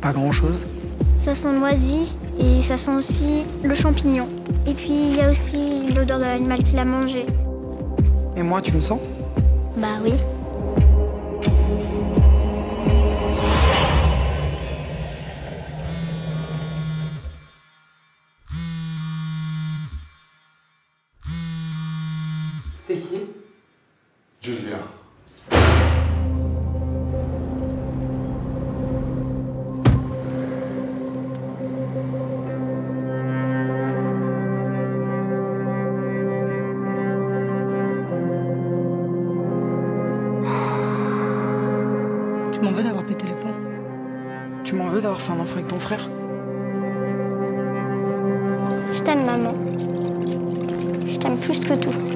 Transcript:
pas grand-chose. Ça sent moisi et ça sent aussi le champignon. Et puis il y a aussi l'odeur de l'animal qui l'a mangé. Et moi, tu me sens Bah oui. C'était qui? Julia. M'en veux d'avoir pété les plombs Tu m'en veux d'avoir fait un enfant avec ton frère Je t'aime maman. Je t'aime plus que tout.